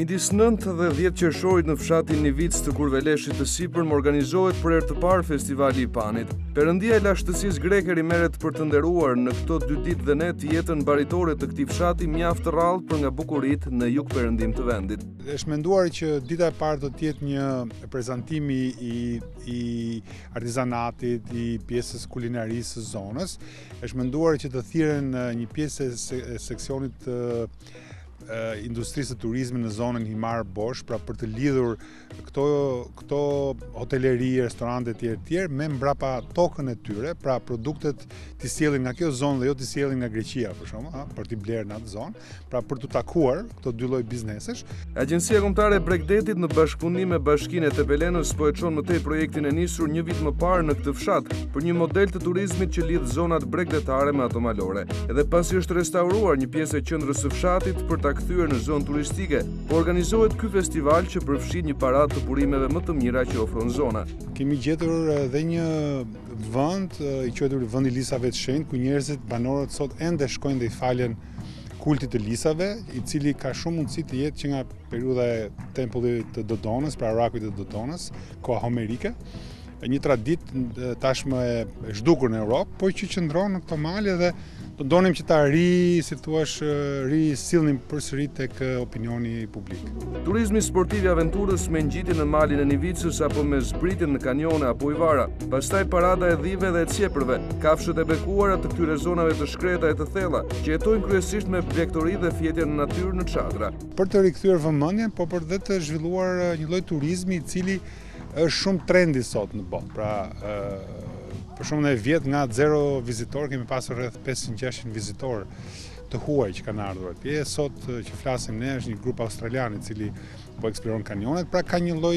Midis 9 dhe 10 qershorit në fshatin Nivicë të Kurveleshit të Sipërm organizohet për herë të parë festivali i Panit. Perëndia e lashtësisë greke rimerret për të nderuar në këto dy ditë dhe net jetën baritore të këtij fshati mjaft të rrallë për nga bukuritë në jugperëndim të vendit. Është menduar që dita e parë do të jetë një prezantim i i artizanatit, i pjesës së kulinarisë së zonës. Është menduar që të thirren një pjesë e seksionit të industrisë së turizmit në zonën Himarë Borsh, pra për të lidhur këto këto hoteleri, restorante etj etj me mbrapatokën e tyre, pra produktet t'i sjellin nga kjo zonë dhe jo t'i sjellin nga Greqia për shembull, për t'i blerë në atë zonë. pra për t'u takuar këto dy lloj biznesesh. Agjencia Kombëtare e Bregdetit në bashkëpunim me Bashkinë e Tepelenës po e çon më tej projektin e nisur një vit më parë në këtë fshat për një model të turizmit që lidh zonat bregdetare me ato malore. Edhe pasi është restauruar një pjesë e qendrës së fshatit për ta kthyer në zonë turistike, po organizohet ky festival që përfshin një paradë të burimeve më të mira që ofron zona. Kemi gjetur edhe një vend i quajtur vendi i Lisave të Shenjtë ku njerëzit banorët sot ende shkojnë dhe i falen kultit të lisave, i cili ka shumë mundësi të jetë që nga periudha e tempullit të Dodonës, pra orakullit të Dodonës, koha homerike, një traditë tashmë e zhdukur në Europë, po që qëndron në këto male dhe do donim që ta ri, si të thuash, risillnim përsëri tek opinioni publik. Turizmi sportiv i aventurës me ngjitje në malin e Nivicës apo me zbritjen në kanione apo ujëvara, pastaj parada e dhive dhe e cjepërve, kafshët e bekuara të këtyre zonave të shkreta e të thella, që jetojnë kryesisht me blegtori dhe fjetja në natyrë në çadra. Për të rikthyer vëmendjen, po për dhe të zhvilluar një lloj turizmi i cili është shumë trendi sot në botë. Pra, për shembull ne vjet nga zero vizitorë, kemi pasur rreth 500-600 vizitorë të huaj që kanë ardhur atje. Sot që flasim ne është një grup australian i cili po eksploron kanionet, pra ka një lloj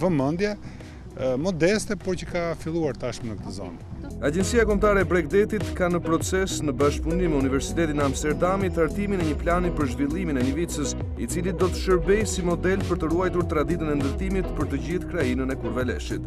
vëmendje modeste, por që ka filluar tashmë në këtë zonë. Agjencia Kombëtare e Bregdetit ka në proces në bashkëpunim me Universitetin e Amsterdamit hartimin e një plani për zhvillimin e Nivicës, i cili do të shërbejë si model për të ruajtur traditën e ndërtimit për të gjithë krahinën e Kurveleshit.